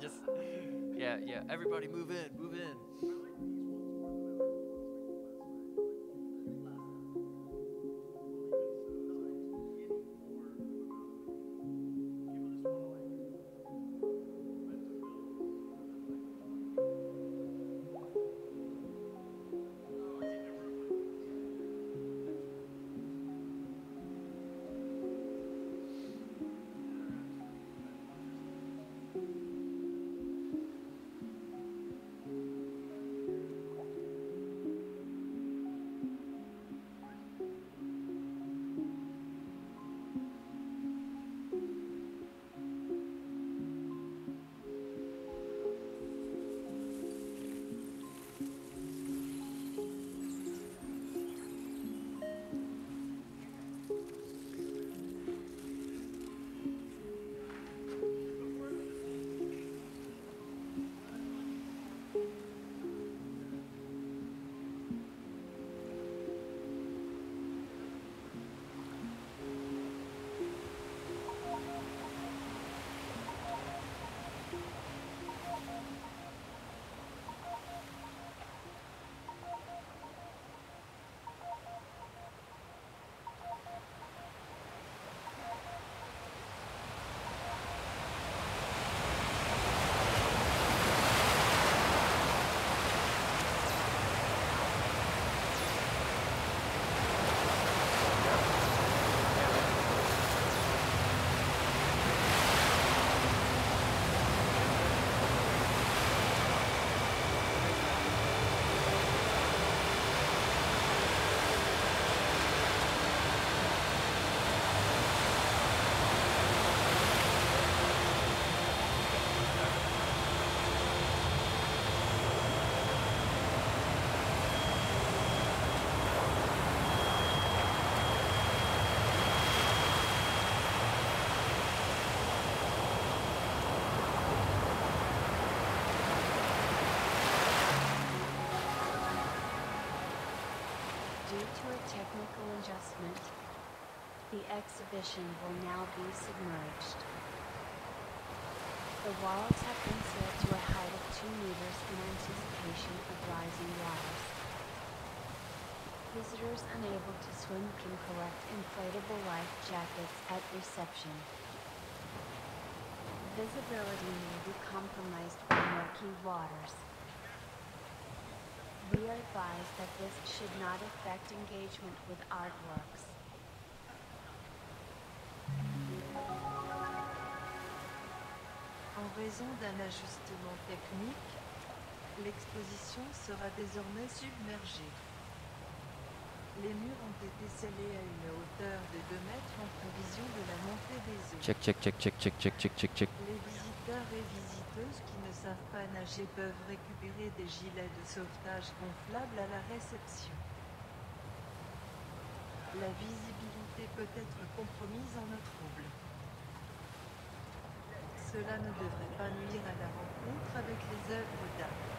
just yeah, yeah. Everybody move in. Exhibition will now be submerged. The walls have been set to a height of 2 meters in anticipation of rising waters. Visitors unable to swim can collect inflatable life jackets at reception. Visibility may be compromised by murky waters. We are advised that this should not affect engagement with artworks. En raison d'un ajustement technique, l'exposition sera désormais submergée. Les murs ont été scellés à une hauteur de 2 mètres en prévision de la montée des eaux. Check, check, check, check, check, check, check, check, check. Les visiteurs et visiteuses qui ne savent pas nager peuvent récupérer des gilets de sauvetage gonflables à la réception. La visibilité peut être compromise en eau trouble. Cela ne devrait pas nuire à la rencontre avec les œuvres d'art.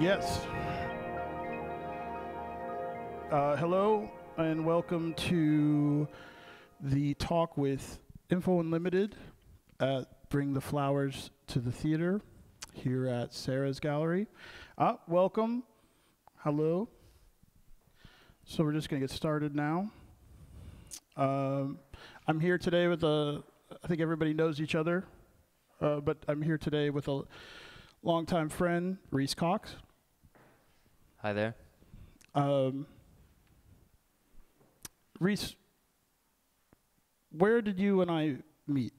Yes. Uh, hello and welcome to the talk with Info Unlimited at Bring the Flowers to the Theater here at Saras Gallery. Uh, welcome. Hello. So we're just going to get started now. Um, I'm here today with a, I think everybody knows each other, uh, but I'm here today with a longtime friend, Reece Cox. Hi there. Um, Reece, where did you and I meet?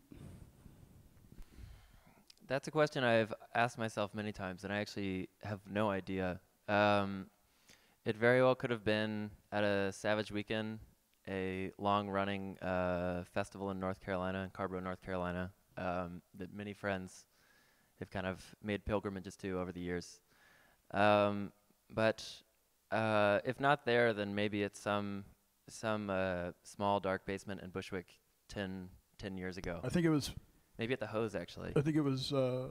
That's a question I've asked myself many times, and I actually have no idea. Um, it very well could have been at a Savage Weekend, a long-running uh, festival in North Carolina, in Carrboro, North Carolina, um, that many friends have kind of made pilgrimages to over the years. Um, but uh, if not there, then maybe it's some some uh, small dark basement in Bushwick 10, 10 years ago. I think it was. Maybe at the hose actually. I think it was uh,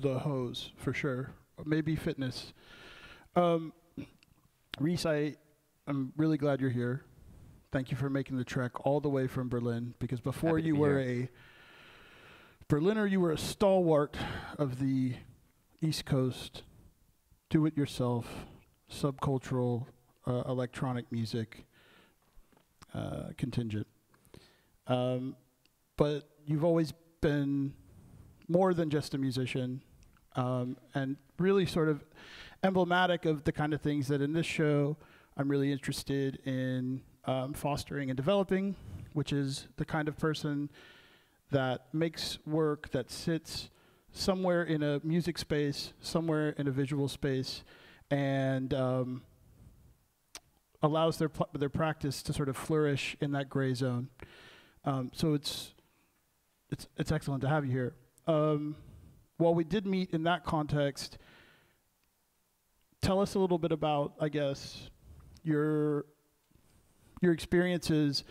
the hose for sure. Maybe fitness. Um, Reece, I, I'm really glad you're here. Thank you for making the trek all the way from Berlin because before Happy you be were here. a Berliner, you were a stalwart of the East Coast, do-it-yourself, subcultural, uh, electronic music uh, contingent. Um, but you've always been more than just a musician, um, and really sort of emblematic of the kind of things that in this show I'm really interested in um, fostering and developing, which is the kind of person that makes work that sits somewhere in a music space, somewhere in a visual space, and um, allows their their practice to sort of flourish in that gray zone. Um, so it's it's it's excellent to have you here. Um, while we did meet in that context, tell us a little bit about, I guess, your your experiences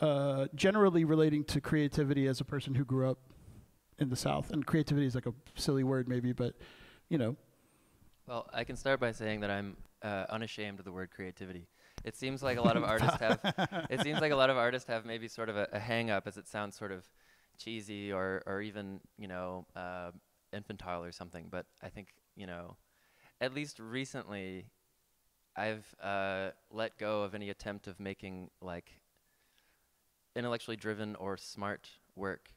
uh, generally relating to creativity as a person who grew up in the South. And creativity is like a silly word, maybe, but you know, Well, I can start by saying that I'm uh, unashamed of the word creativity. It seems like a lot of artists have. It seems like a lot of artists have maybe sort of a, a hang up, as it sounds sort of cheesy or or even you know uh, infantile or something. But I think you know, at least recently, I've uh, let go of any attempt of making like intellectually driven or smart work.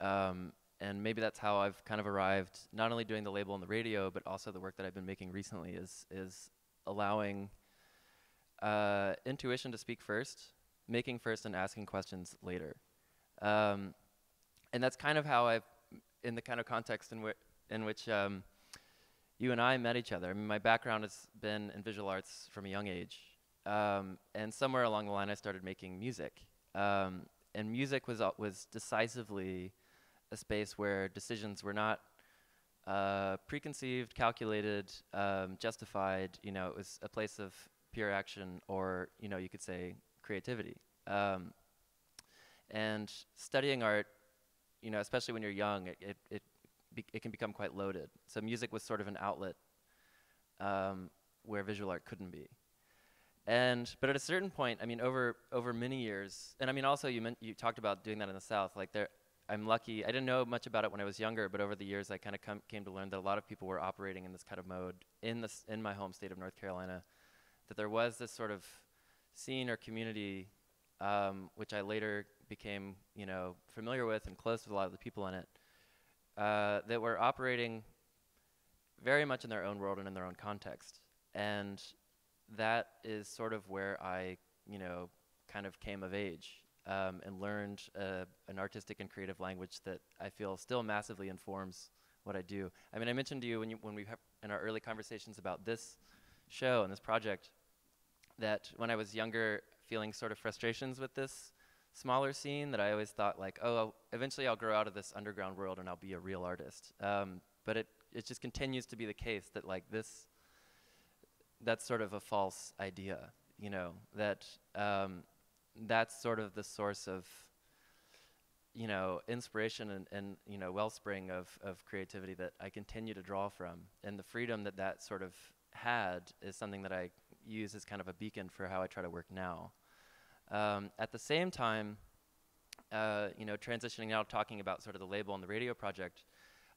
Um, and maybe that's how I've kind of arrived, not only doing the label on the radio, but also the work that I've been making recently is is allowing uh, intuition to speak first, making first, and asking questions later. Um, and that's kind of how I've, in the kind of context in, whi- in which um, you and I met each other. I mean, my background has been in visual arts from a young age, um, and somewhere along the line, I started making music. Um, and music was al- was decisively a space where decisions were not uh, preconceived, calculated, um, justified. You know, it was a place of pure action, or you know, you could say creativity. Um, and studying art, you know, especially when you're young, it it it, it can become quite loaded. So music was sort of an outlet um, where visual art couldn't be. And but at a certain point, I mean, over over many years, and I mean, also you meant you talked about doing that in the South. Like there, I'm lucky. I didn't know much about it when I was younger, but over the years, I kind of came to learn that a lot of people were operating in this kind of mode in this in my home state of North Carolina. That there was this sort of scene or community, um, which I later became, you know, familiar with and close with a lot of the people in it, uh, that were operating very much in their own world and in their own context. And that is sort of where I, you know, kind of came of age um, and learned uh, an artistic and creative language that I feel still massively informs what I do. I mean, I mentioned to you when, you, when we have in our early conversations about this show and this project that when I was younger, feeling sort of frustrations with this smaller scene, that I always thought like, oh, eventually I'll grow out of this underground world and I'll be a real artist. Um, but it it just continues to be the case that like this that's sort of a false idea, you know, that um, that's sort of the source of, you know, inspiration and, and you know, wellspring of, of creativity that I continue to draw from. And the freedom that that sort of had is something that I use as kind of a beacon for how I try to work now. Um, at the same time, uh, you know, transitioning now, talking about sort of the label and the radio project.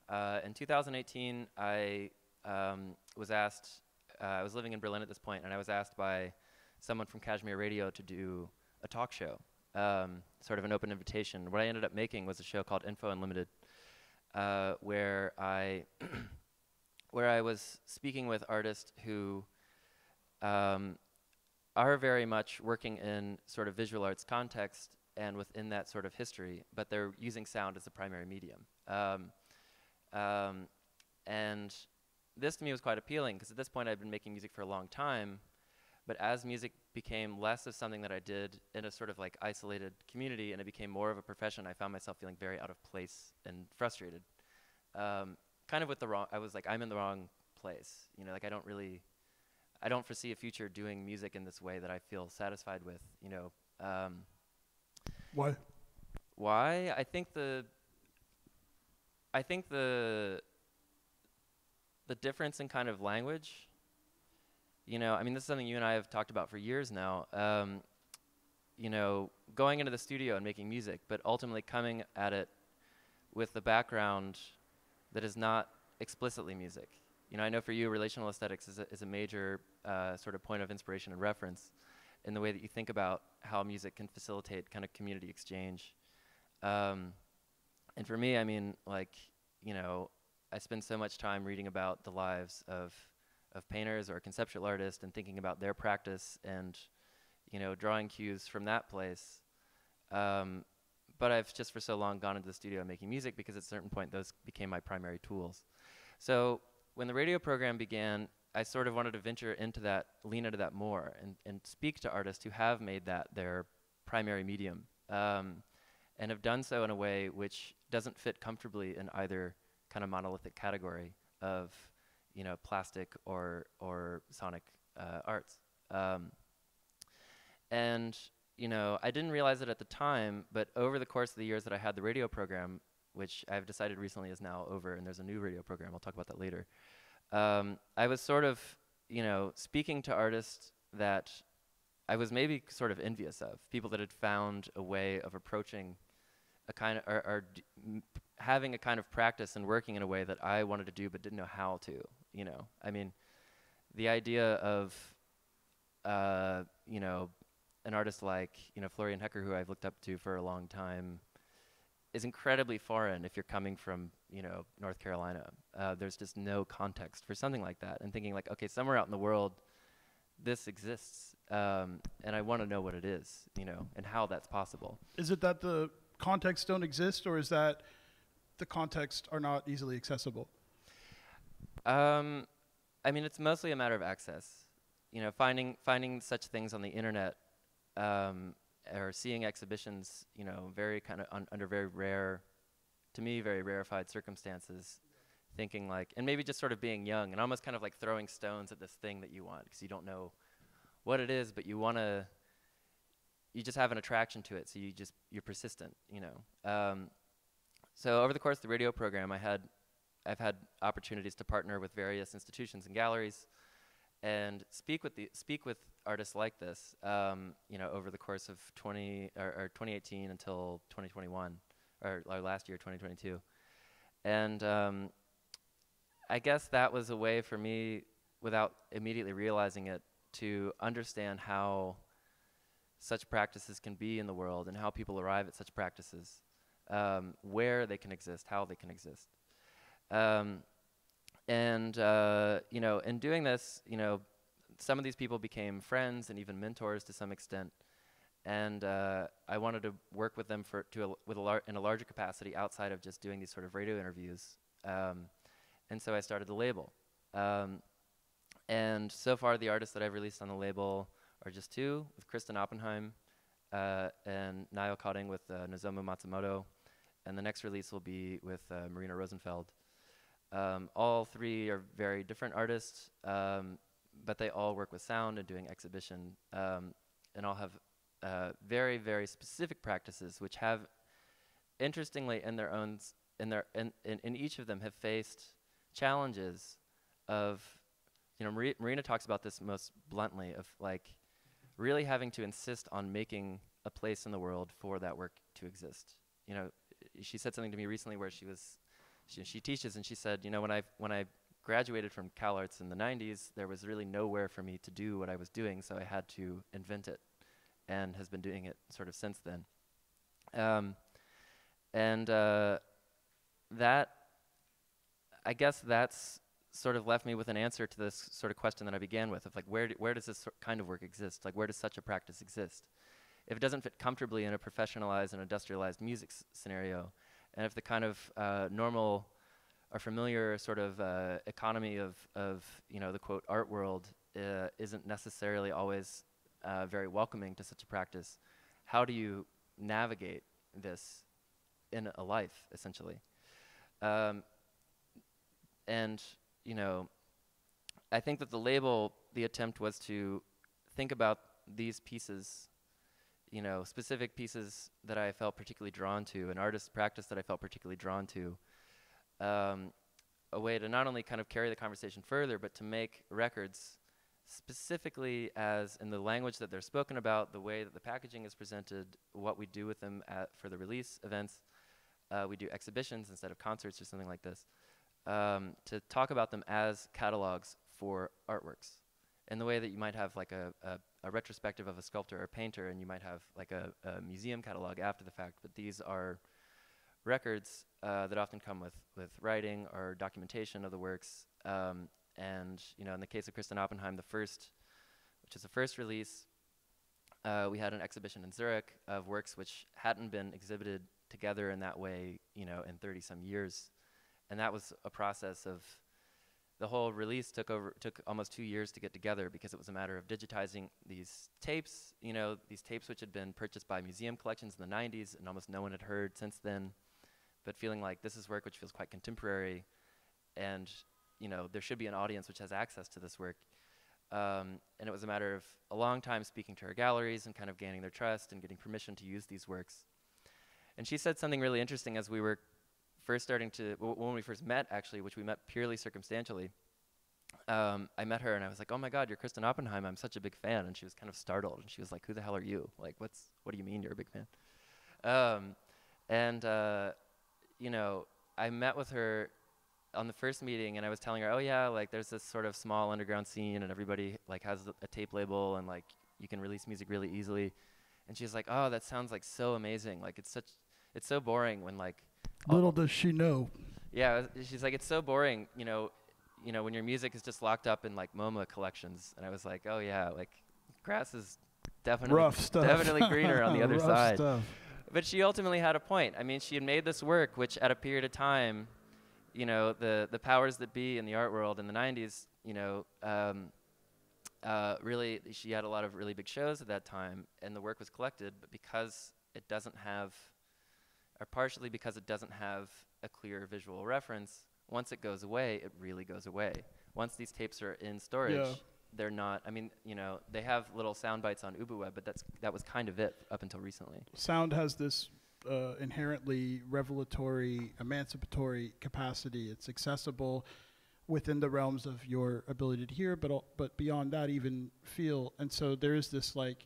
Uh, in 2018, I um, was asked. Uh, I was living in Berlin at this point, and I was asked by someone from Cashmere Radio to do a talk show, um, sort of an open invitation. What I ended up making was a show called Info Unlimited, uh, where I where I was speaking with artists who um, are very much working in sort of visual arts context and within that sort of history, but they're using sound as the primary medium. Um, um, and this to me was quite appealing because at this point I'd been making music for a long time, but as music became less of something that I did in a sort of like isolated community and it became more of a profession, I found myself feeling very out of place and frustrated. Um, kind of with the wrong, I was like, I'm in the wrong place. You know, like I don't really, I don't foresee a future doing music in this way that I feel satisfied with, you know. Um, Why? why? I think the I think the the difference in kind of language. You know, I mean, this is something you and I have talked about for years now. Um, you know, going into the studio and making music, but ultimately coming at it with the background that is not explicitly music. You know, I know for you, relational aesthetics is a, is a major uh, sort of point of inspiration and reference in the way that you think about how music can facilitate kind of community exchange. Um, and for me, I mean, like, you know, I spend so much time reading about the lives of of painters or conceptual artists and thinking about their practice and, you know, drawing cues from that place. Um, but I've just for so long gone into the studio making music because at a certain point those became my primary tools. So when the radio program began, I sort of wanted to venture into that, lean into that more, and, and speak to artists who have made that their primary medium, um, and have done so in a way which doesn't fit comfortably in either kind of monolithic category of, you know, plastic or or sonic uh, arts. Um, and you know, I didn't realize it at the time, but over the course of the years that I had the radio program, which I've decided recently is now over, and there's a new radio program. I'll talk about that later um, I was sort of, you know, speaking to artists that I was maybe sort of envious of, people that had found a way of approaching a kind of, or, or having a kind of practice and working in a way that I wanted to do but didn't know how to, you know. I mean, the idea of, uh, you know, an artist like, you know, Florian Hecker, who I've looked up to for a long time, is incredibly foreign if you're coming from you know North Carolina. Uh, there's just no context for something like that, and thinking like, okay, somewhere out in the world, this exists, um, and I want to know what it is, you know, and how that's possible. Is it that the contexts don't exist, or is that the contexts are not easily accessible? Um, I mean, it's mostly a matter of access. You know, finding finding such things on the internet, um, or seeing exhibitions, you know, very kind of un- under very rare to me, very rarefied circumstances, thinking like, and maybe just sort of being young and almost kind of like throwing stones at this thing that you want because you don't know what it is, but you want to, you just have an attraction to it, so you just, you're persistent, you know. Um, so over the course of the radio program, I had, I've had opportunities to partner with various institutions and galleries and speak with the speak with artists like this, um, you know, over the course of 20 or, or 2018 until 2021 or, or last year, 2022. And um, I guess that was a way for me, without immediately realizing it, to understand how such practices can be in the world and how people arrive at such practices, um, where they can exist, how they can exist. Um, and, uh, you know, in doing this, you know, some of these people became friends and even mentors to some extent and uh, I wanted to work with them for to a, with a in a larger capacity outside of just doing these sort of radio interviews. Um, and so I started the label. Um, and so far, the artists that I've released on the label are just two, with Kristin Oppenheim uh, and Niall Cotting with uh, Nozomu Matsumoto. And the next release will be with uh, Marina Rosenfeld. Um, all three are very different artists, um, but they all work with sound and doing exhibition, um, and all have uh, very very specific practices which have interestingly in their own in their in, in, in each of them have faced challenges of you know, Mari- Marina talks about this most bluntly of like really having to insist on making a place in the world for that work to exist. You know, she said something to me recently where she was, she, she teaches and she said, you know, when I when I graduated from CalArts in the 90s, there was really nowhere for me to do what I was doing, so I had to invent it, and has been doing it sort of since then. Um, and uh, that, I guess that's sort of left me with an answer to this sort of question that I began with of like where do, where does this kind of work exist? Like where does such a practice exist? If it doesn't fit comfortably in a professionalized and industrialized music scenario, and if the kind of uh, normal or familiar sort of uh, economy of of you know the quote art world uh, isn't necessarily always uh, very welcoming to such a practice, how do you navigate this in a life essentially? Um, and you know, I think that the label, the attempt was to think about these pieces, you know, specific pieces that I felt particularly drawn to, an artist practice that I felt particularly drawn to, um, a way to not only kind of carry the conversation further, but to make records specifically as in the language that they're spoken about, the way that the packaging is presented, what we do with them for the release events. Uh, we do exhibitions instead of concerts or something like this um, to talk about them as catalogs for artworks in the way that you might have like a, a, a retrospective of a sculptor or painter and you might have like a, a museum catalog after the fact but these are records uh, that often come with, with writing or documentation of the works um, and you know in the case of Kristin Oppenheim the first which is the first release uh, we had an exhibition in Zurich of works which hadn't been exhibited together in that way you know in 30 some years and that was a process of the whole release took over took almost two years to get together because it was a matter of digitizing these tapes you know these tapes which had been purchased by museum collections in the 90s and almost no one had heard since then but feeling like this is work which feels quite contemporary and you know there should be an audience which has access to this work. Um, and it was a matter of a long time speaking to her galleries and kind of gaining their trust and getting permission to use these works. And she said something really interesting as we were first starting to, when we first met actually, which we met purely circumstantially, um, I met her and I was like, "Oh my God, you're Kristin Oppenheim! I'm such a big fan." And she was kind of startled, and she was like, "Who the hell are you? Like, what's what do you mean you're a big fan?" Um, and uh, you know, I met with her on the first meeting, and I was telling her, "Oh yeah, like there's this sort of small underground scene, and everybody like has a, a tape label, and like you can release music really easily." And she's like, "Oh, that sounds like so amazing! Like it's such, it's so boring when like." Little does she know. Yeah, she's like, it's so boring, you know, you know, when your music is just locked up in like MoMA collections. And I was like, oh yeah, like grass is definitely rough stuff. definitely greener on the other rough side. Stuff. But she ultimately had a point. I mean, she had made this work, which at a period of time, you know, the the powers that be in the art world in the '90s, you know, um, uh, really, she had a lot of really big shows at that time, and the work was collected. But because it doesn't have partially because it doesn't have a clear visual reference. Once it goes away, it really goes away. Once these tapes are in storage, Yeah. they're not. I mean, you know, they have little sound bites on UbuWeb, but that's that was kind of it up until recently. Sound has this uh, inherently revelatory, emancipatory capacity. It's accessible within the realms of your ability to hear, but but beyond that, even feel. And so there is this like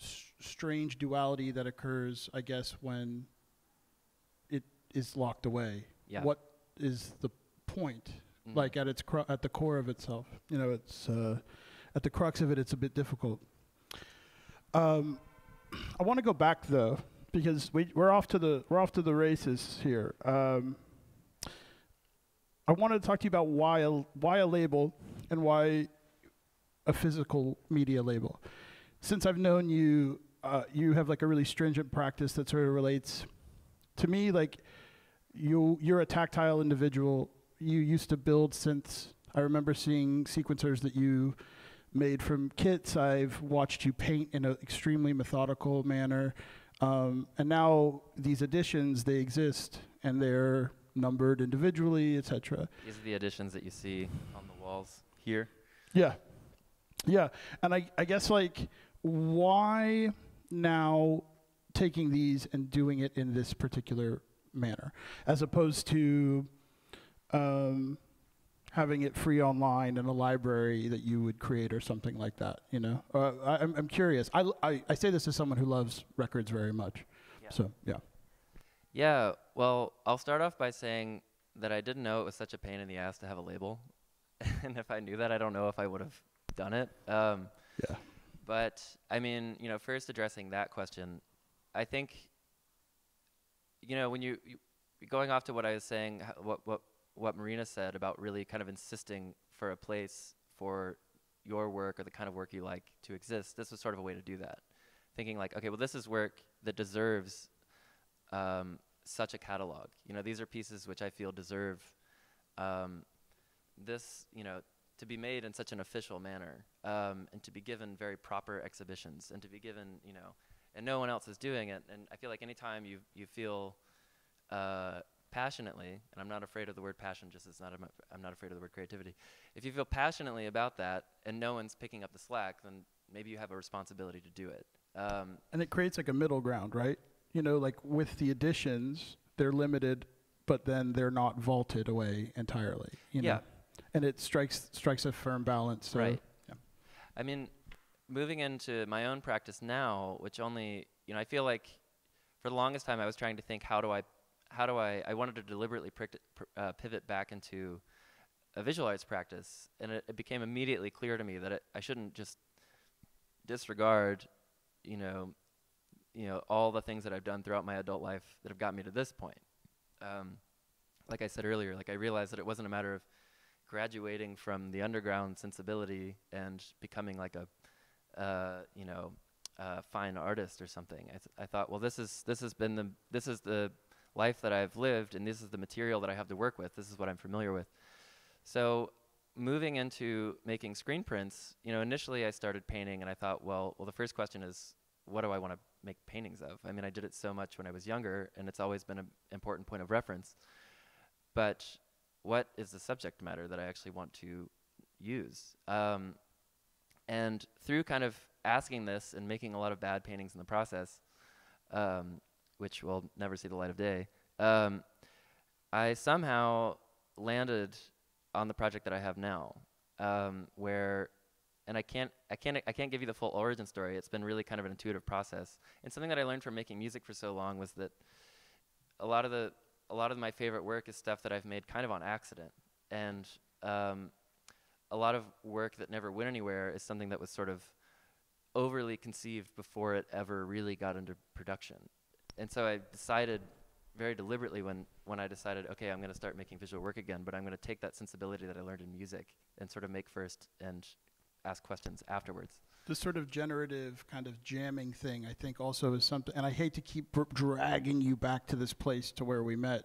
s- strange duality that occurs, I guess, when is locked away. Yeah. What is the point? Mhm. Like at its cru- at the core of itself, you know, it's uh, at the crux of it. It's a bit difficult. Um, I want to go back though because we we're off to the we're off to the races here. Um, I wanted to talk to you about why a, why a label and why a physical media label. Since I've known you, uh, you have like a really stringent practice that sort of relates to me. Like you, you're a tactile individual. You used to build synths. I remember seeing sequencers that you made from kits. I've watched you paint in an extremely methodical manner. Um, and now these additions, they exist and they're numbered individually, etc. These are the additions that you see on the walls here. Yeah. Yeah. And I, I guess like why now taking these and doing it in this particular manner as opposed to um, having it free online in a library that you would create or something like that. You know, uh, I, I'm I'm curious. I, I I say this as someone who loves records very much. Yeah. So yeah. Yeah, well, I'll start off by saying that I didn't know it was such a pain in the ass to have a label, and if I knew that, I don't know if I would have done it. Um, Yeah. But I mean, you know, first addressing that question, I think, you know, when you, you going off to what I was saying, what what what Marina said about really kind of insisting for a place for your work or the kind of work you like to exist. This was sort of a way to do that. Thinking like, okay, well, this is work that deserves um, such a catalog. You know, these are pieces which I feel deserve um, this, you know, to be made in such an official manner um, and to be given very proper exhibitions and to be given, you know, and no one else is doing it. And I feel like anytime you you feel uh, passionately, and I'm not afraid of the word passion, just as not I'm, not afraid of the word creativity. If you feel passionately about that and no one's picking up the slack, then maybe you have a responsibility to do it. Um, And it creates like a middle ground, right? You know, like with the additions, they're limited, but then they're not vaulted away entirely. You know? Yeah. And it strikes strikes a firm balance. So Right. yeah. I mean, moving into my own practice now, which only, you know, I feel like for the longest time I was trying to think, how do I, how do I, I wanted to deliberately uh, pivot back into a visual arts practice, and it, it became immediately clear to me that it, I shouldn't just disregard, you know, you know, all the things that I've done throughout my adult life that have got me to this point. Um, like I said earlier, like I realized that it wasn't a matter of graduating from the underground sensibility and becoming like a, uh, you know, uh, fine artist or something. I, th- I thought, well, this is this has been the this is the life that I've lived, and this is the material that I have to work with. This is what I'm familiar with. So, moving into making screen prints, you know, initially I started painting, and I thought, well, well, the first question is, what do I want to make paintings of? I mean, I did it so much when I was younger, and it's always been an important point of reference. But what is the subject matter that I actually want to use? Um, and through kind of asking this and making a lot of bad paintings in the process, um, which will never see the light of day, um, I somehow landed on the project that I have now, um, where, and I can't, I can't, I can't give you the full origin story. It's been really kind of an intuitive process, and something that I learned from making music for so long was that a lot of the, a lot of my favorite work is stuff that I've made kind of on accident, and um, a lot of work that never went anywhere is something that was sort of overly conceived before it ever really got into production. And so I decided very deliberately when, when I decided, okay, I'm going to start making visual work again, but I'm going to take that sensibility that I learned in music and sort of make first and ask questions afterwards. This sort of generative kind of jamming thing, I think, also is something. And I hate to keep dragging you back to this place to where we met,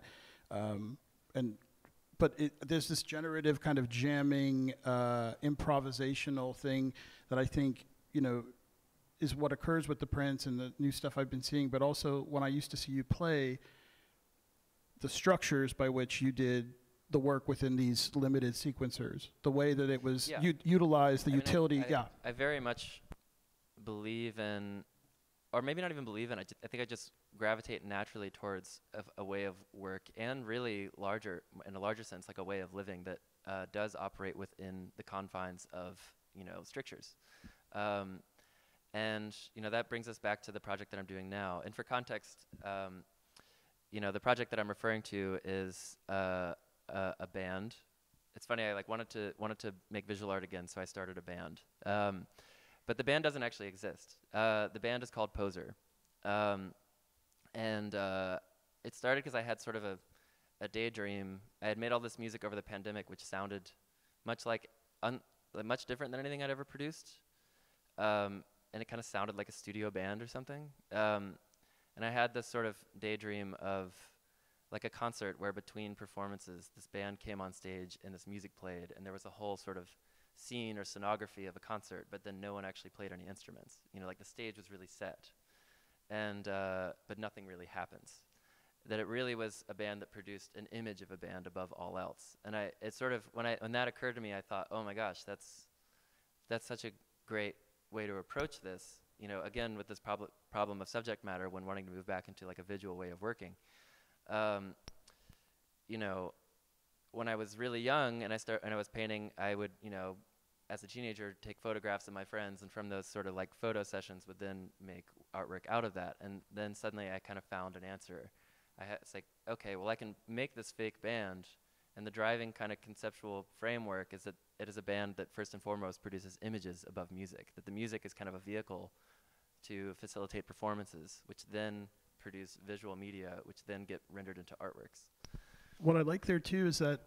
um, and but it, there's this generative kind of jamming, uh, improvisational thing that I think you know is what occurs with the prints and the new stuff I've been seeing. But also when I used to see you play, the structures by which you did the work within these limited sequencers, the way that it was Yeah. utilized, the I mean, I- utility, I, yeah. I very much believe in, or maybe not even believe in. I, I think I just gravitate naturally towards a way of work, and really larger, in a larger sense, like a way of living that uh, does operate within the confines of you know strictures. Um, and you know that brings us back to the project that I'm doing now. And for context, um, you know the project that I'm referring to is uh, a, a band it's funny. I like wanted to wanted to make visual art again, so I started a band. Um, but the band doesn't actually exist. Uh, the band is called Poser, um, and uh, it started because I had sort of a, a daydream. I had made all this music over the pandemic, which sounded much like, much different than anything I'd ever produced, um, and it kind of sounded like a studio band or something. Um, and I had this sort of daydream of like a concert where between performances this band came on stage and this music played and there was a whole sort of scene or scenography of a concert but then no one actually played any instruments you know like the stage was really set and uh, but nothing really happens. That it really was a band that produced an image of a band above all else. And i it sort of when i when that occurred to me i thought oh my gosh that's that's such a great way to approach this. You know again with this prob- problem of subject matter when wanting to move back into like a visual way of working. Um, you know, when I was really young and I start and I was painting, I would, you know, as a teenager, take photographs of my friends, and from those sort of like photo sessions, would then make artwork out of that. And then suddenly, I kind of found an answer. I ha- it's like, okay, well, I can make this fake band, and the driving kind of conceptual framework is that it is a band that first and foremost produces images above music. That the music is kind of a vehicle to facilitate performances, which then produce visual media, which then get rendered into artworks. What I like there too is that,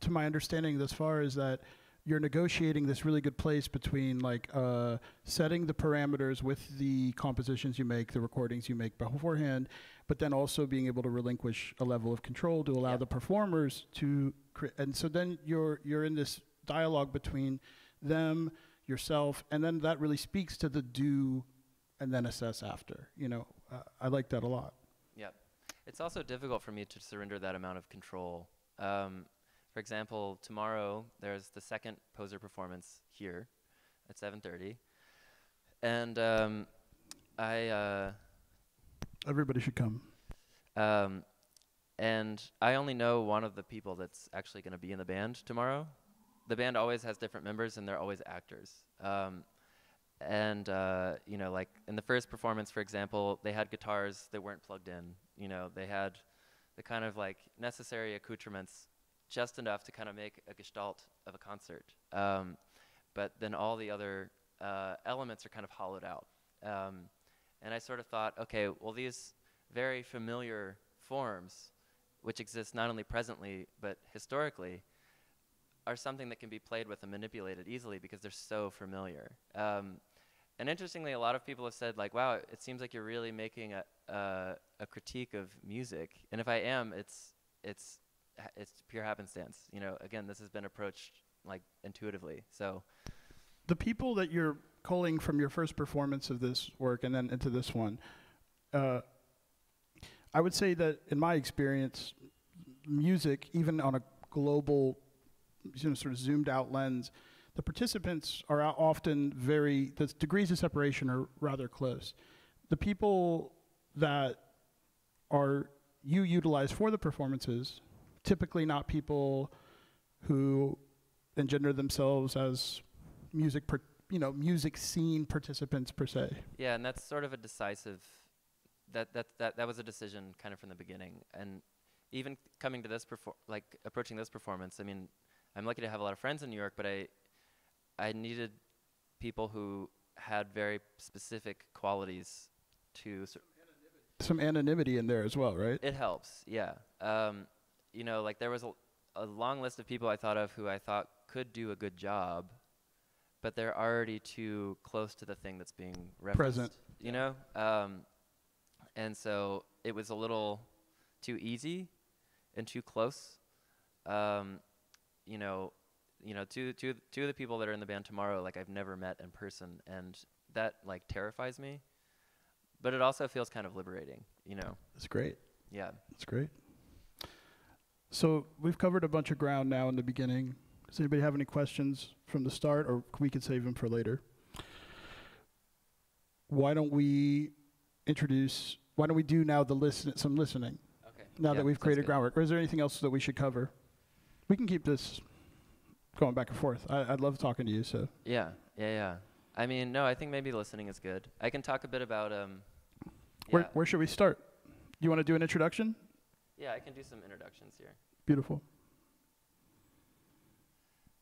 to my understanding thus far, is that you're negotiating this really good place between like uh, setting the parameters with the compositions you make, the recordings you make beforehand, but then also being able to relinquish a level of control to allow Yeah. the performers to. create. and so then you're you're in this dialogue between them, yourself, and then that really speaks to the do, and then assess after. You know, uh, I like that a lot. Yeah, It's also difficult for me to surrender that amount of control. Um, for example, tomorrow there's the second poser performance here at 7:30, and um, I uh, Everybody should come. um, and I only know one of the people that's actually going to be in the band tomorrow. The band always has different members, and they're always actors. Um, and uh, you know, like in the first performance, for example, they had guitars that weren't plugged in. You know, they had the kind of like necessary accoutrements, just enough to kind of make a gestalt of a concert. Um, but then all the other uh, elements are kind of hollowed out. Um, and I sort of thought, okay, well, these very familiar forms, which exist not only presently but historically, are something that can be played with and manipulated easily because they're so familiar. Um, and interestingly, a lot of people have said, like, wow, it seems like you're really making a, uh, a critique of music. And if I am, it's, it's, it's pure happenstance. You know, again, this has been approached like intuitively. So, the people that you're calling from your first performance of this work and then into this one, uh, I would say that in my experience, music, even on a global, you know, sort of zoomed out lens, the participants are often very, the degrees of separation are rather close. The people that are you utilize for the performances, typically not people who engender themselves as music, per, you know, music scene participants per se. Yeah, and that's sort of a decisive. That that that that was a decision kind of from the beginning, and even coming to this perfor- like approaching this performance. I mean, I'm lucky to have a lot of friends in New York, but I I needed people who had very specific qualities to. Sor- Some anonymity in there as well, right? it helps, yeah. Um, you know, like there was a, a long list of people I thought of who I thought could do a good job, but they're already too close to the thing that's being referenced. Present. You know, um, and so it was a little too easy and too close. Um, you know, you know, two two two of the people that are in the band tomorrow, like I've never met in person, and that like terrifies me. But it also feels kind of liberating. You know, That's great. yeah. That's great. So we've covered a bunch of ground now in the beginning. Does anybody have any questions from the start, or we could save them for later? Why don't we introduce? Why don't we do now the listen some listening? Okay. Now Yeah, that we've created good. groundwork, or is there anything else that we should cover? We can keep this going back and forth. I, I'd love talking to you. So Yeah, yeah, yeah. I mean, no, I think maybe listening is good. I can talk a bit about um. where where should we start? You want to do an introduction? Yeah, I can do some introductions here. Beautiful.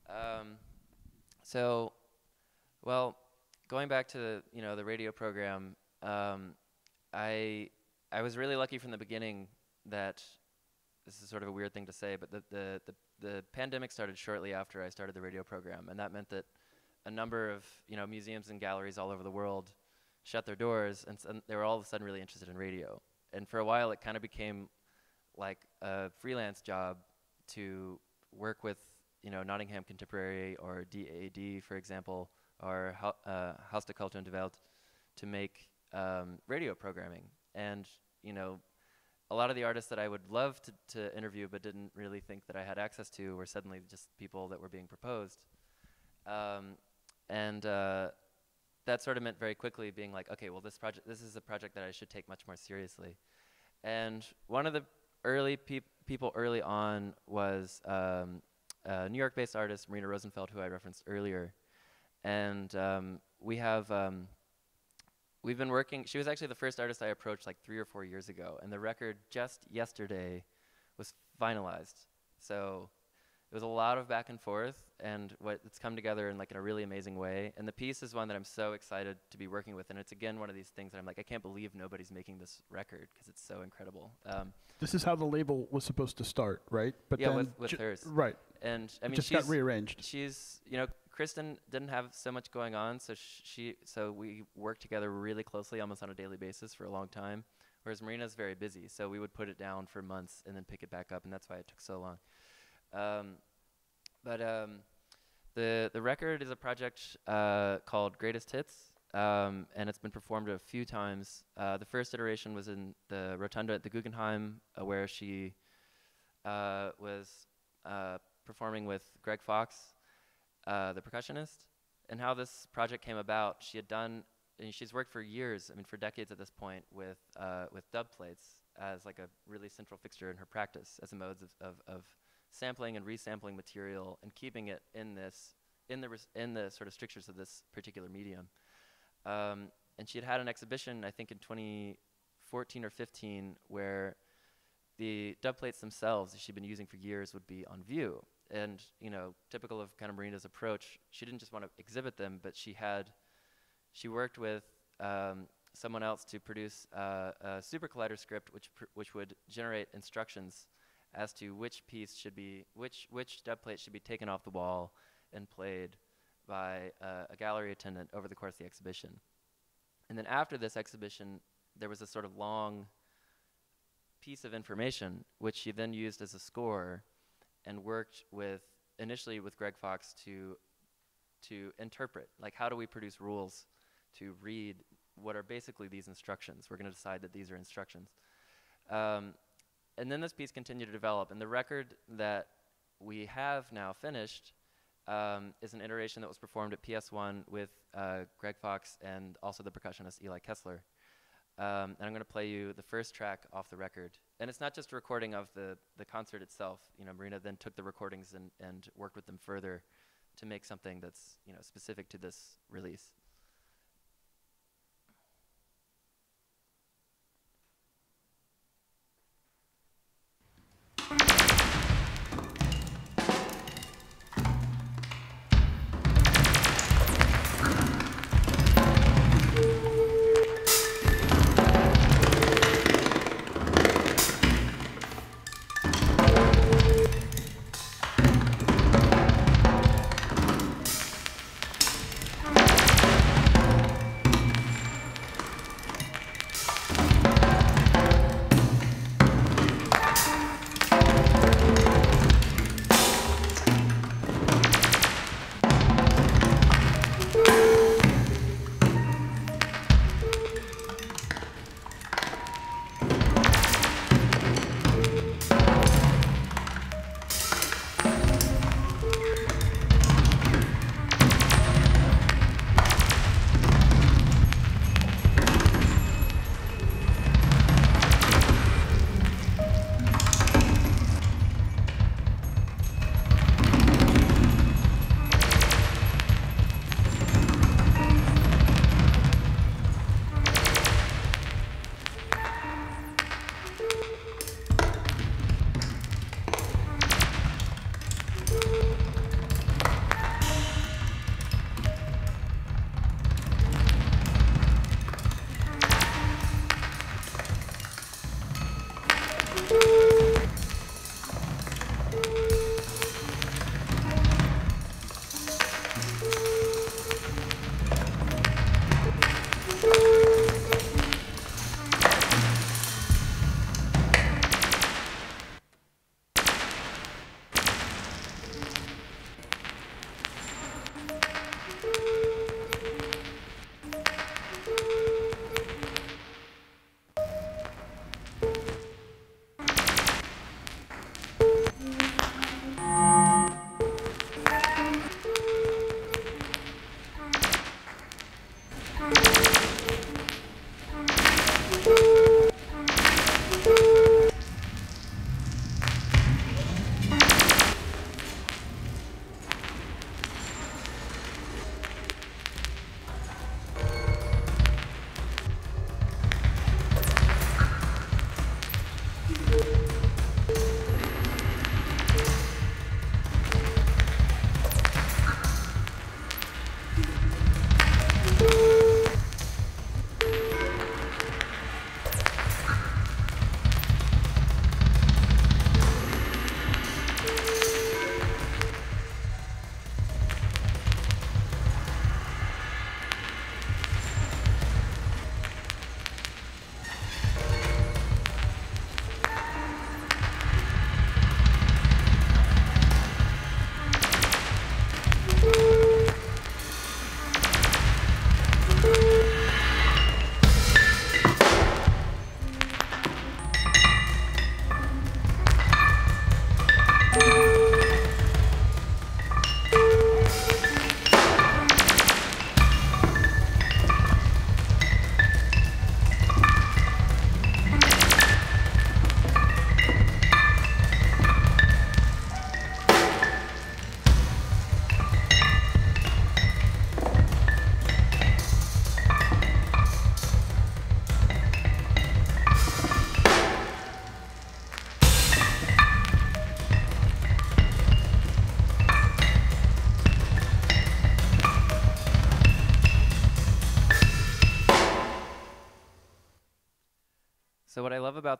Um, so, well, going back to the, you know the radio program, um, I I was really lucky from the beginning that this is sort of a weird thing to say, but the the the, the pandemic started shortly after I started the radio program, and that meant that a number of you know museums and galleries all over the world shut their doors, and, and they were all of a sudden really interested in radio. And for a while, it kind of became like a freelance job to work with you know Nottingham Contemporary or DAAD, for example, or uh, Haus der Kulturen der Welt, to make um, radio programming. And you know, a lot of the artists that I would love to, to interview but didn't really think that I had access to were suddenly just people that were being proposed. Um, and uh, that sort of meant very quickly being like, okay, well, this project, this is a project that I should take much more seriously. And one of the early peop- people early on was um, a New York-based artist Marina Rosenfeld, who I referenced earlier, and um, we have um, we've been working. She was actually the first artist I approached like three or four years ago, and the record just yesterday was finalized. So it was a lot of back and forth, and what it's come together in like in a really amazing way. And the piece is one that I'm so excited to be working with, and it's again one of these things that I'm like, I can't believe nobody's making this record because it's so incredible. Um, This is how the label was supposed to start, right? But Yeah, then with- with hers. Right. and I it mean, just she's got rearranged. she's you know Kristin didn't have so much going on, so sh- she so we worked together really closely, almost on a daily basis for a long time. Whereas Marina's very busy, so we would put it down for months and then pick it back up, and that's why it took so long. Um, but um, the the record is a project uh, called Greatest Hits, um, and it's been performed a few times. Uh, the first iteration was in the Rotunda at the Guggenheim, uh, where she uh, was uh, performing with Greg Fox, uh, the percussionist. And how this project came about, she had done, and she's worked for years, I mean, for decades at this point, with with dub plates as like a really central fixture in her practice as a modes of, of, of sampling and resampling material and keeping it in this in the in the sort of strictures of this particular medium. Um, and she had had an exhibition, I think, in 2014 or 15, where the dub plates themselves that she'd been using for years would be on view. And you know, typical of kind of Marina's approach, she didn't just want to exhibit them, but she had she worked with um, someone else to produce uh, a SuperCollider script, which which would generate instructions as to which piece should be which which dub plate should be taken off the wall and played by uh, a gallery attendant over the course of the exhibition. And then after this exhibition, there was a sort of long piece of information which she then used as a score and worked with initially with Greg Fox to to interpret like how do we produce rules to read what are basically these instructions. We're going to decide that these are instructions. Um, and then this piece continued to develop, and the record that we have now finished um, is an iteration that was performed at PS1 with uh, Greg Fox and also the percussionist Eli Keszler. Um, and I'm going to play you the first track off the record. And it's not just a recording of the, the concert itself. You know, Marina then took the recordings and, and worked with them further to make something that's you know specific to this release.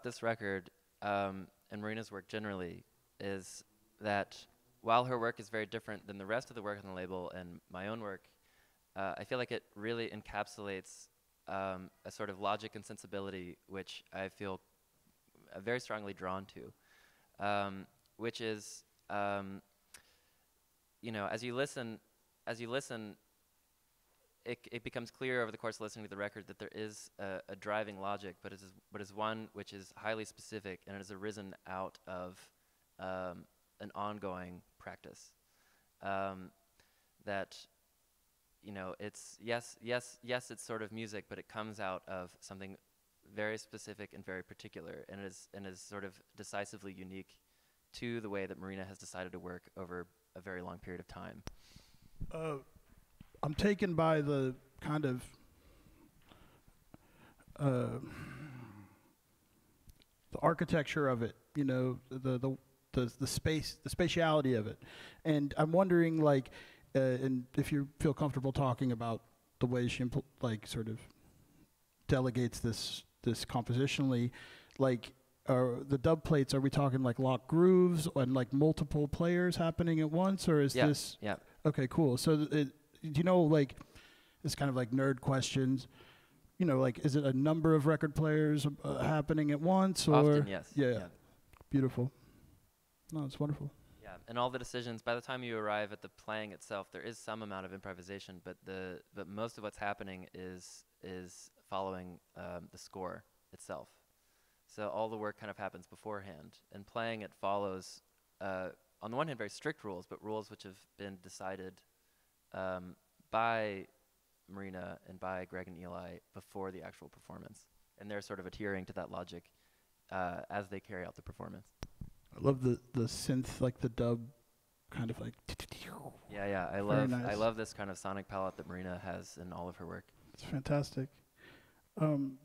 This record um, and Marina's work generally is that while her work is very different than the rest of the work on the label and my own work, uh, I feel like it really encapsulates um, a sort of logic and sensibility which I feel uh, very strongly drawn to, um, which is, um, you know, as you listen, as you listen, it, it becomes clear over the course of listening to the record that there is a, a driving logic, but it is, but is one which is highly specific and it has arisen out of um, an ongoing practice. Um, that, you know, it's yes, yes, yes, it's sort of music, but it comes out of something very specific and very particular, and is and is sort of decisively unique to the way that Marina has decided to work over a very long period of time. Uh, I'm taken by the kind of uh, the architecture of it. You know, the the the the space, the spatiality of it, and I'm wondering, like, uh, and if you feel comfortable talking about the way she impl- like sort of delegates this this compositionally, like. Are the dub plates? Are we talking like lock grooves and like multiple players happening at once, or is yeah, this yeah. Okay, cool. So, it, do you know, like, it's kind of like nerd questions. You know, like, is it a number of record players uh, happening at once, or Often, yes. Yeah, yeah. beautiful. No, it's wonderful. Yeah, and all the decisions. By the time you arrive at the playing itself, there is some amount of improvisation, but the but most of what's happening is is following um, the score itself. So all the work kind of happens beforehand, and playing it follows. Uh, on the one hand, very strict rules, but rules which have been decided um, by Marina and by Greg and Eli before the actual performance, and they're sort of adhering to that logic uh, as they carry out the performance. I love the the synth, like the dub, kind of like. Yeah, yeah. I love I love this kind of sonic palette that Marina has in all of her work. It's fantastic. Um,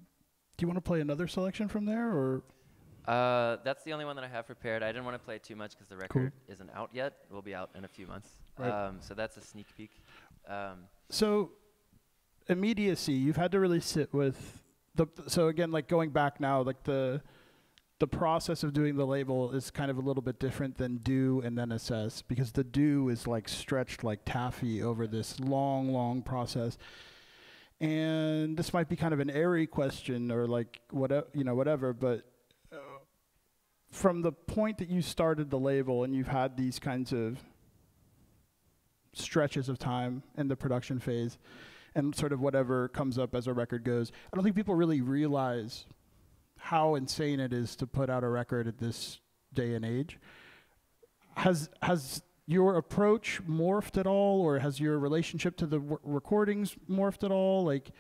do you want to play another selection from there, or Uh, that's the only one that I have prepared. I didn't want to play too much because the record isn't out yet. It will be out in a few months. Right. Um, so that's a sneak peek. Um, So, immediacy. You've had to really sit with the. So again, like going back now, like the, the process of doing the label is kind of a little bit different than do and then assess because the do is like stretched like taffy over this long, long process. And this might be kind of an airy question or like whatever you know whatever, but uh, from the point that you started the label and you've had these kinds of stretches of time in the production phase and sort of whatever comes up as a record goes. I don't think people really realize how insane it is to put out a record at this day and age. Has has your approach morphed at all or has your relationship to the recordings morphed at all? Like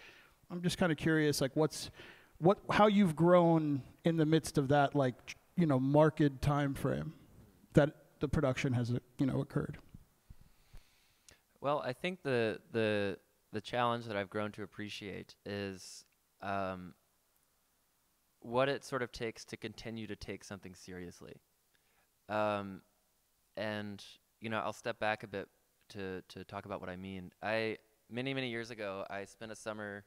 I'm just kind of curious like what's what how you've grown in the midst of that like you know marked time frame that the production has you know occurred. Well, I think the the the challenge that I've grown to appreciate is um, what it sort of takes to continue to take something seriously. Um, and you know, I'll step back a bit to to talk about what I mean. I many many years ago, I spent a summer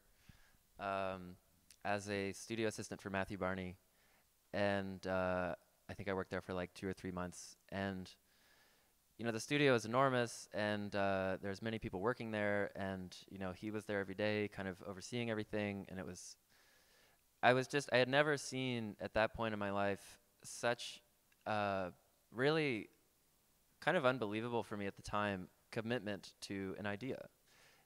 um, as a studio assistant for Matthew Barney, and uh, I think I worked there for like two or three months. And you know, the studio is enormous, and uh, there's many people working there, and you know, he was there every day, kind of overseeing everything, and it was. I was just I had never seen at that point in my life such uh, really kind of unbelievable for me at the time commitment to an idea.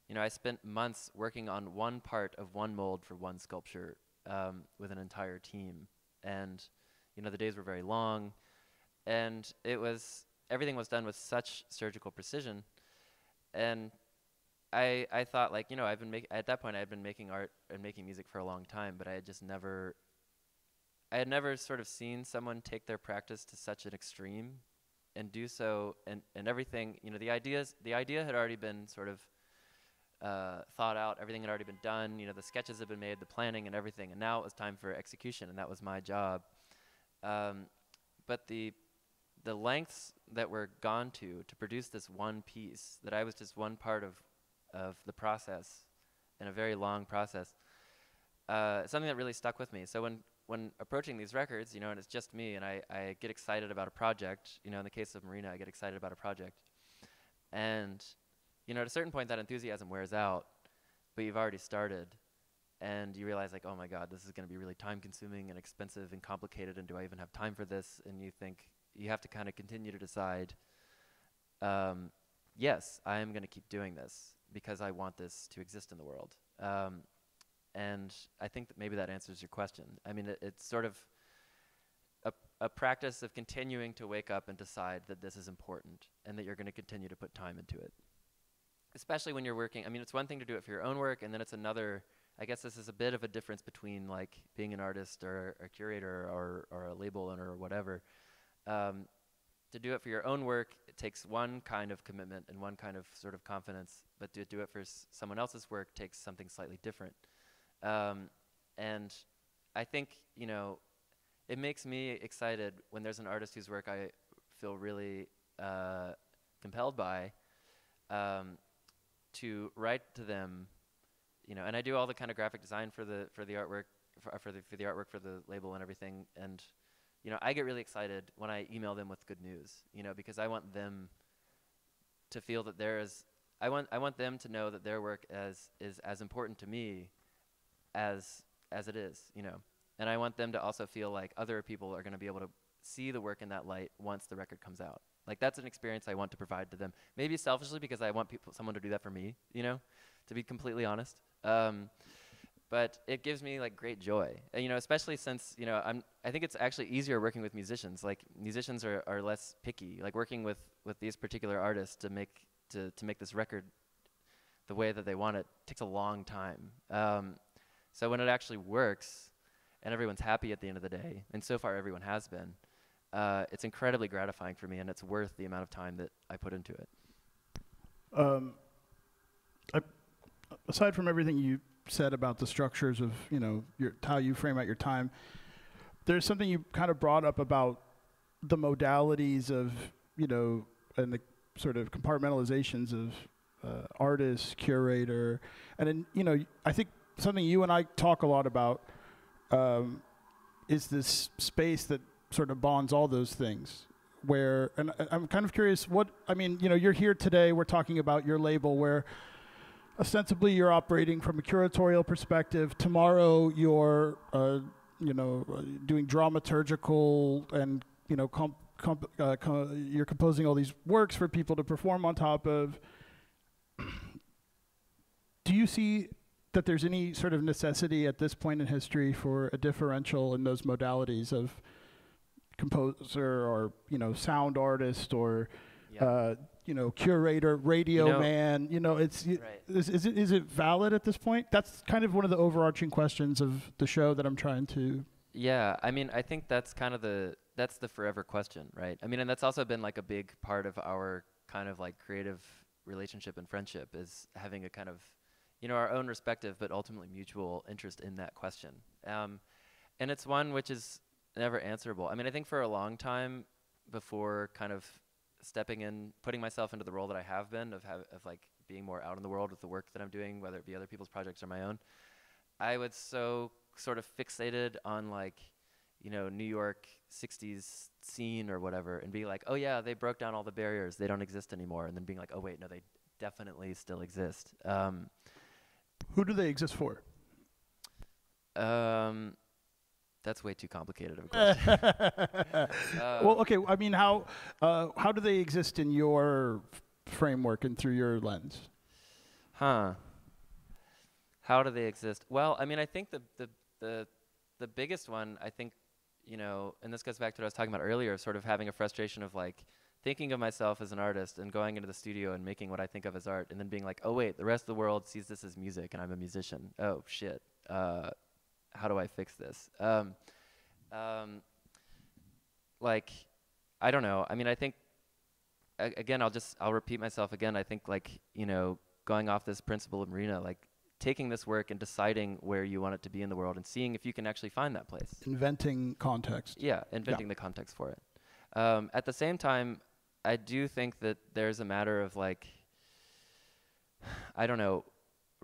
You know, I spent months working on one part of one mold for one sculpture um, with an entire team, and you know the days were very long, and it was everything was done with such surgical precision, and I I thought like you know I've been making at that point I had been making art and making music for a long time, but I had just never I had never sort of seen someone take their practice to such an extreme and do so and, and everything you know the ideas the idea had already been sort of uh, thought out everything had already been done you know the sketches had been made the planning and everything and now it was time for execution and that was my job. Um, but the the lengths that were gone to to produce this one piece that I was just one part of of the process in a very long process uh, something that really stuck with me so when when approaching these records, you know, and it's just me, and I, I get excited about a project. You know, in the case of Marina, I get excited about a project, and you know, at a certain point, that enthusiasm wears out, but you've already started, and you realize like, oh my God, this is going to be really time-consuming and expensive and complicated, and do I even have time for this? And you think you have to kind of continue to decide. Um, yes, I am going to keep doing this because I want this to exist in the world. Um, and I think that maybe that answers your question. I mean, it, it's sort of a, a practice of continuing to wake up and decide that this is important and that you're going to continue to put time into it. Especially when you're working, I mean, it's one thing to do it for your own work, and then it's another. I guess this is a bit of a difference between like being an artist or a curator or, or a label owner or whatever. Um, to do it for your own work, it takes one kind of commitment and one kind of sort of confidence, but to do it for someone else's work takes something slightly different. Um, and I think, you know, it makes me excited when there's an artist whose work I feel really uh, compelled by um, to write to them, you know, and I do all the kind of graphic design for the for the artwork for, for the for the artwork for the label and everything, and you know, I get really excited when I email them with good news, you know, because I want them to feel that there is I want I want them to know that their work as is as important to me as as it is, you know. And I want them to also feel like other people are going to be able to see the work in that light once the record comes out. Like that's an experience I want to provide to them. Maybe selfishly because I want people someone to do that for me, you know, to be completely honest. Um, but it gives me like great joy, uh, you know, especially since you know I'm. I think it's actually easier working with musicians. Like musicians are, are less picky. Like working with with these particular artists to make to to make this record the way that they want it takes a long time. Um, so when it actually works and everyone's happy at the end of the day, and so far everyone has been, uh, it's incredibly gratifying for me and it's worth the amount of time that I put into it. Um, I, aside from everything you said about the structures of, you know, your, how you frame out your time, there's something you kind of brought up about the modalities of, you know, and the sort of compartmentalizations of uh, artist, curator, and then, you know, I think something you and I talk a lot about um, is this space that sort of bonds all those things. Where, and I'm kind of curious, what I mean, you know, you're here today. We're talking about your label, where ostensibly you're operating from a curatorial perspective. Tomorrow you're, uh, you know, uh, doing dramaturgical and you know, comp, comp, uh, com- you're composing all these works for people to perform on top of. Do you see that there's any sort of necessity at this point in history for a differential in those modalities of composer or you know sound artist or yeah. uh, you know curator radio you know, man you know it's right. is, is it is it valid at this point that's kind of one of the overarching questions of the show that i'm trying to yeah i mean i think that's kind of the that's the forever question right i mean and that's also been like a big part of our kind of like creative relationship and friendship is having a kind of you know, our own respective but ultimately mutual interest in that question. Um, and it's one which is never answerable. I mean, I think for a long time before kind of stepping in, putting myself into the role that I have been of, have, of like being more out in the world with the work that I'm doing, whether it be other people's projects or my own, I was so sort of fixated on like, you know, New York 60s scene or whatever and be like, oh yeah, they broke down all the barriers, they don't exist anymore. And then being like, oh wait, no, they definitely still exist. Um, who do they exist for? Um, that's way too complicated of a question. uh, well, okay. I mean, how uh, how do they exist in your f- framework and through your lens? Huh. How do they exist? Well, I mean, I think the the the the biggest one, I think, you know, and this goes back to what I was talking about earlier, sort of having a frustration of like thinking of myself as an artist and going into the studio and making what I think of as art, and then being like, oh wait, the rest of the world sees this as music, and I'm a musician. Oh shit, uh, how do I fix this? Um, um, like, I don't know. I mean, I think a- again, I'll just I'll repeat myself again. I think like you know, going off this principle of Marina, like taking this work and deciding where you want it to be in the world and seeing if you can actually find that place. Inventing context. Yeah, inventing yeah. the context for it. Um, at the same time, I do think that there's a matter of like, I don't know,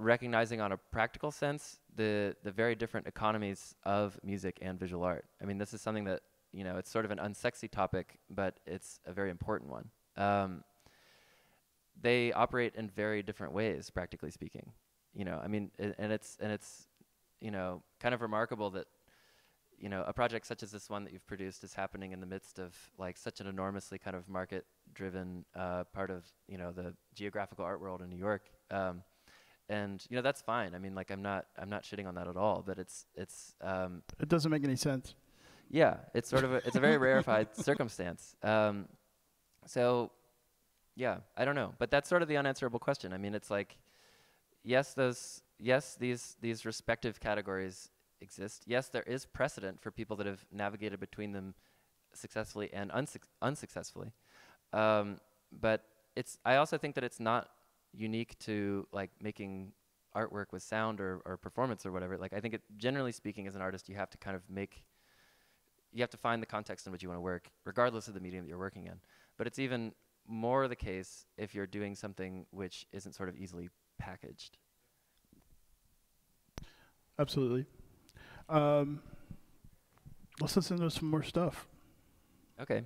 recognizing on a practical sense the the very different economies of music and visual art. I mean, this is something that you know it's sort of an unsexy topic, but it's a very important one. Um, they operate in very different ways, practically speaking. You know, I mean, i and it's and it's you know kind of remarkable that you know a project such as this one that you've produced is happening in the midst of like such an enormously kind of market driven uh, part of you know the geographical art world in New York. Um, and you know that's fine. I mean, like I'm not I'm not shitting on that at all. But it's it's um, It doesn't make any sense. yeah, it's sort of a, it's a very rarefied circumstance. Um, so yeah, I don't know, but that's sort of the unanswerable question. I mean, it's like yes, those yes these these respective categories exist. Yes, there is precedent for people that have navigated between them successfully and unsuc- unsuccessfully. Um, but it's I also think that it's not unique to like making artwork with sound or, or performance or whatever. Like I think it generally speaking as an artist you have to kind of make you have to find the context in which you want to work, regardless of the medium that you're working in. But it's even more the case if you're doing something which isn't sort of easily packaged. Absolutely. Um, let's listen to some more stuff. Okay.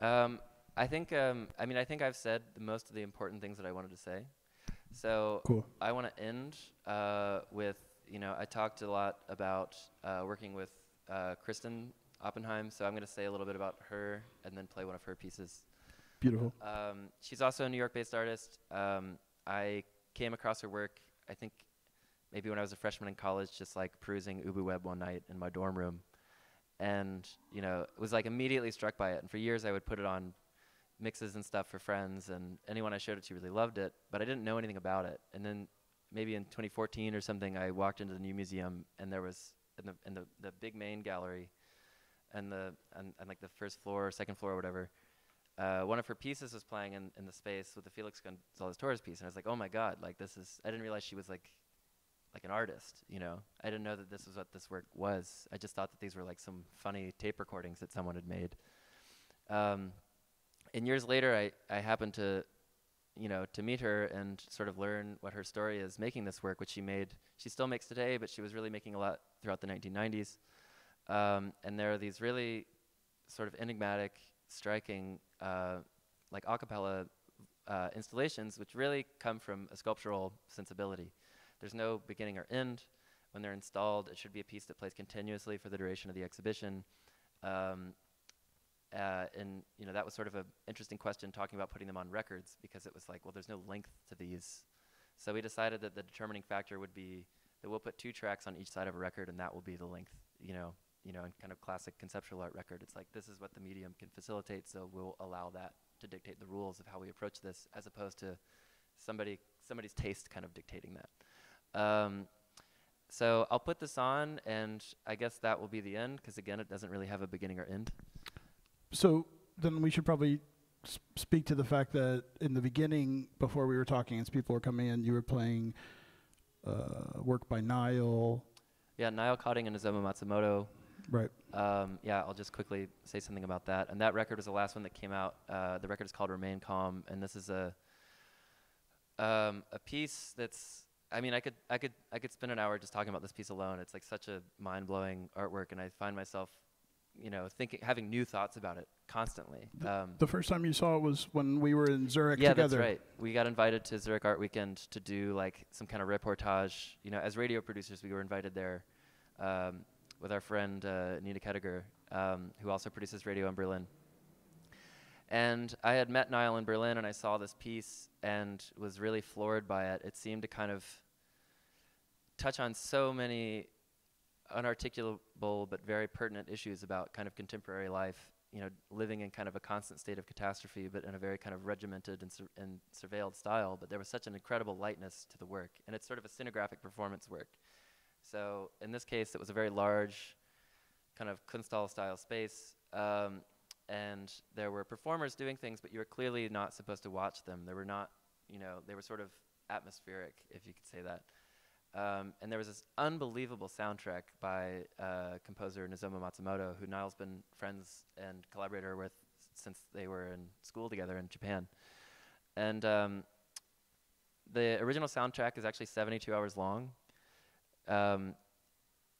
Um, I think um, I mean I think I've said the most of the important things that I wanted to say. So Cool. I want to end uh, with you know I talked a lot about uh, working with uh, Kristin Oppenheim, so I'm going to say a little bit about her and then play one of her pieces. Beautiful. Um, she's also a New York-based artist. Um, I came across her work, I think, maybe when I was a freshman in college, just like perusing UbuWeb one night in my dorm room, and you know, was like immediately struck by it. And for years, I would put it on mixes and stuff for friends, and anyone I showed it to really loved it. But I didn't know anything about it. And then maybe in 2014 or something, I walked into the new museum, and there was in the in the, the big main gallery, and the and, and like the first floor, or second floor, or whatever uh, one of her pieces was playing in, in the space with the Felix Gonzalez Torres piece, and I was like, oh my god, like this is. I didn't realize she was like, like an artist, you know. I didn't know that this was what this work was. I just thought that these were like some funny tape recordings that someone had made. Um, and years later, I I happened to, you know, to meet her and sort of learn what her story is making this work, which she made. She still makes today, but she was really making a lot throughout the 1990s. Um, and there are these really sort of enigmatic, striking uh, like a cappella uh, installations, which really come from a sculptural sensibility. There's no beginning or end. When they're installed, it should be a piece that plays continuously for the duration of the exhibition. Um, uh, and you know that was sort of an interesting question talking about putting them on records because it was like, well, there's no length to these. So we decided that the determining factor would be that we'll put two tracks on each side of a record, and that will be the length. You know, you know, in kind of classic conceptual art record, it's like this is what the medium can facilitate, so we'll allow that to dictate the rules of how we approach this, as opposed to somebody somebody's taste kind of dictating that. Um, so I'll put this on, and I guess that will be the end, because again, it doesn't really have a beginning or end. So then we should probably speak to the fact that in the beginning, before we were talking, as people were coming in, you were playing uh, work by Nile. Yeah, Nile Koetting and Nozomu Matsumoto. Right. Um, yeah, I'll just quickly say something about that. And that record was the last one that came out. Uh, the record is called Remain Calm, and this is a um, a piece that's. I mean, I could I could I could spend an hour just talking about this piece alone. It's like such a mind blowing artwork, and I find myself, you know, thinking having new thoughts about it constantly. Um, The first time you saw it was when we were in Zurich yeah, together. that's right. We got invited to Zurich Art Weekend to do like some kind of reportage. You know, as radio producers, we were invited there um, with our friend uh, Nina Kettiger, um, who also produces radio in Berlin. And I had met Nile in Berlin, and I saw this piece and was really floored by it. It seemed to kind of touch on so many unarticulable but very pertinent issues about kind of contemporary life. You know, living in kind of a constant state of catastrophe, but in a very kind of regimented and, sur- and surveilled style. But there was such an incredible lightness to the work, and it's sort of a scenographic performance work. So in this case, it was a very large, kind of Kunsthal style space, um, and there were performers doing things, but you were clearly not supposed to watch them. They were not, you know, they were sort of atmospheric, if you could say that. Um, and there was this unbelievable soundtrack by uh, composer Nozomu Matsumoto, who Nile's been friends and collaborator with since they were in school together in Japan. And um, the original soundtrack is actually 72 hours long. Um,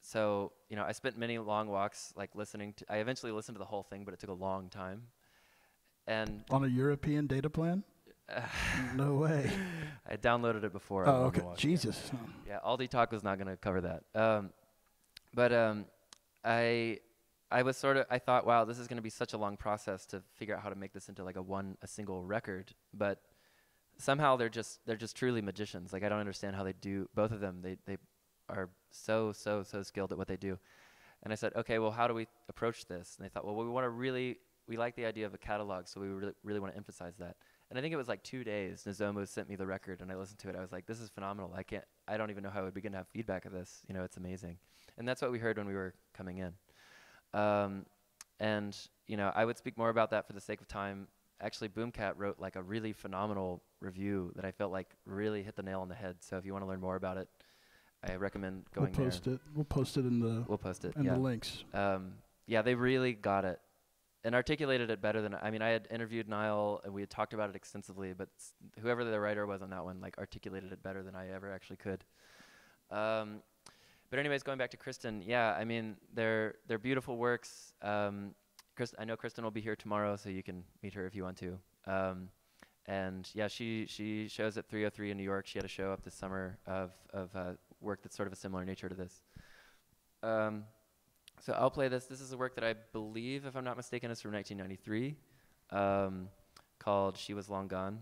so you know, I spent many long walks, like listening to. I eventually listened to the whole thing, but it took a long time. And On a European data plan? No way. I downloaded it before. Oh, okay. Jesus. Yeah, Aldi Talk was not going to cover that. Um, but um, I, I was sort of, I thought, wow, this is going to be such a long process to figure out how to make this into like a one, a single record. But somehow they're just, they're just truly magicians. Like I don't understand how they do. Both of them, they, they are so, so, so skilled at what they do. And I said, okay, well, how do we approach this? And they thought, well, we want to really, we like the idea of a catalog, so we really, really want to emphasize that. And I think it was like two days. Nozomu sent me the record, and I listened to it. I was like, "This is phenomenal. I can't. I don't even know how I would begin to have feedback of this. You know, it's amazing." And that's what we heard when we were coming in. Um, and you know, I would speak more about that for the sake of time. Actually, Boomkat wrote like a really phenomenal review that I felt like really hit the nail on the head. So if you want to learn more about it, I recommend going. We'll going there. post it. We'll post it in the We'll post it. in yeah the links. um, yeah, they really got it and articulated it better than I mean. I had interviewed Nile and we had talked about it extensively, but whoever the writer was on that one like articulated it better than I ever actually could. Um, but anyways, going back to Kristin, yeah, I mean they're they're beautiful works. Um, I know Kristin will be here tomorrow, so you can meet her if you want to. Um, and yeah, she she shows at 303 in New York. She had a show up this summer of of uh, work that's sort of a similar nature to this. Um, so I'll play this. This is a work that I believe, if I'm not mistaken, is from 1993, um, called "She Was Long Gone,"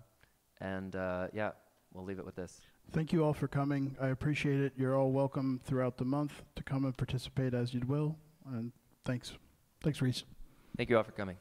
and uh, yeah, we'll leave it with this. Thank you all for coming. I appreciate it. You're all welcome throughout the month to come and participate as you'd will. And thanks. Thanks, Reece. Thank you all for coming.